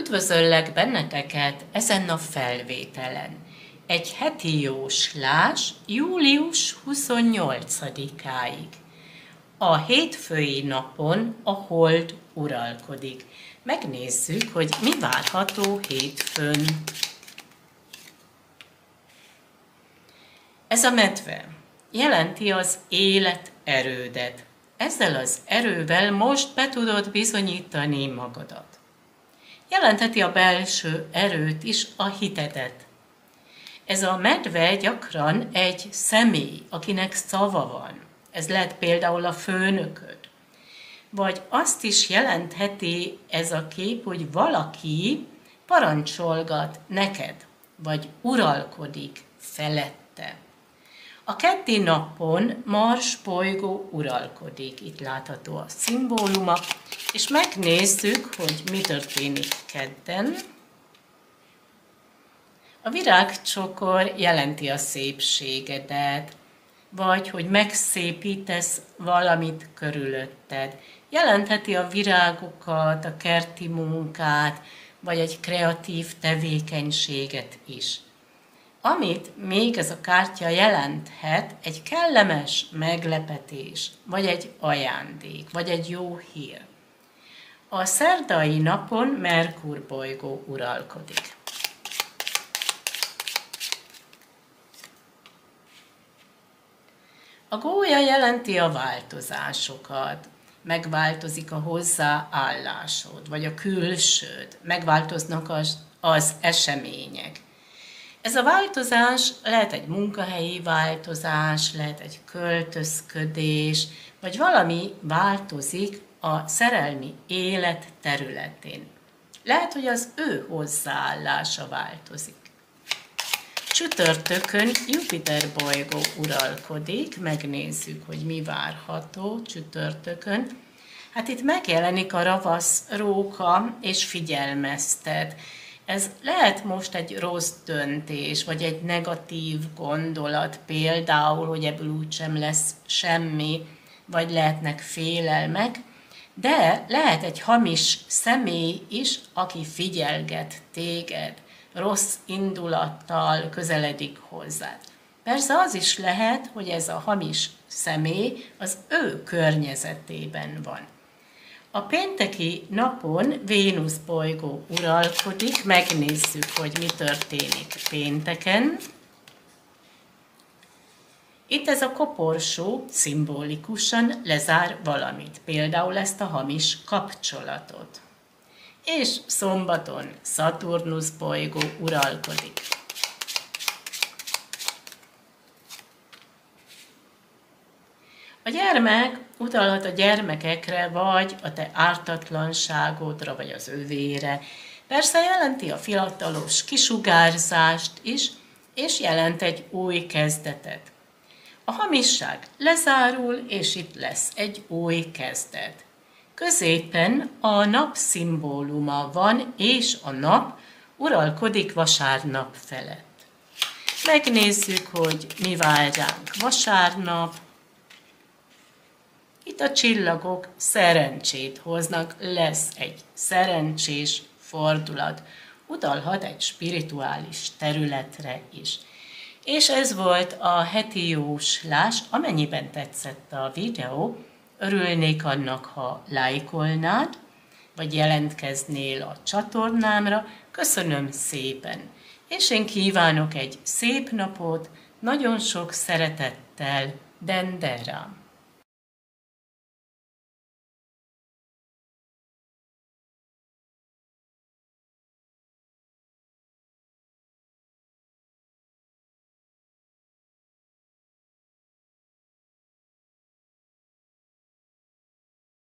Üdvözöllek benneteket ezen a felvételen. Egy heti jóslás július 28-áig. A hétfői napon a hold uralkodik. Megnézzük, hogy mi várható hétfőn. Ez a medve jelenti az élet erődet. Ezzel az erővel most be tudod bizonyítani magadat jelentheti a belső erőt is, a hitedet. Ez a medve gyakran egy személy, akinek szava van. Ez lehet például a főnököd. Vagy azt is jelentheti ez a kép, hogy valaki parancsolgat neked, vagy uralkodik felette. A keddi napon Mars bolygó uralkodik. Itt látható a szimbóluma, és megnézzük, hogy mi történik kedden. A virágcsokor jelenti a szépségedet, vagy hogy megszépítesz valamit körülötted. Jelentheti a virágokat, a kerti munkát, vagy egy kreatív tevékenységet is. Amit még ez a kártya jelenthet, egy kellemes meglepetés, vagy egy ajándék, vagy egy jó hír. A szerdai napon Merkur bolygó uralkodik. A gólya jelenti a változásokat. Megváltozik a hozzáállásod, vagy a külsőd, megváltoznak az, az események. Ez a változás lehet egy munkahelyi változás, lehet egy költözködés, vagy valami változik a szerelmi élet területén. Lehet, hogy az ő hozzáállása változik. Csütörtökön Jupiter bolygó uralkodik, megnézzük, hogy mi várható csütörtökön. Hát itt megjelenik a ravasz róka, és figyelmeztet. Ez lehet most egy rossz döntés, vagy egy negatív gondolat, például, hogy ebből úgysem lesz semmi, vagy lehetnek félelmek, de lehet egy hamis személy is, aki figyelget téged, rossz indulattal közeledik hozzád. Persze az is lehet, hogy ez a hamis személy az ő környezetében van. A pénteki napon Vénusz bolygó uralkodik, megnézzük, hogy mi történik pénteken. Itt ez a koporsó szimbolikusan lezár valamit, például ezt a hamis kapcsolatot. És szombaton Szaturnusz bolygó uralkodik. A gyermek utalhat a gyermekekre, vagy a te ártatlanságodra, vagy az övére. Persze jelenti a fiatalos kisugárzást is, és jelent egy új kezdetet. A hamisság lezárul, és itt lesz egy új kezdet. Középen a nap szimbóluma van, és a nap uralkodik vasárnap felett. Megnézzük, hogy mi vár ránk vasárnap, itt a csillagok szerencsét hoznak, lesz egy szerencsés fordulat. Utalhat egy spirituális területre is. És ez volt a heti jóslás. Amennyiben tetszett a videó, örülnék annak, ha lájkolnád, vagy jelentkeznél a csatornámra. Köszönöm szépen! És én kívánok egy szép napot, nagyon sok szeretettel, Dendera!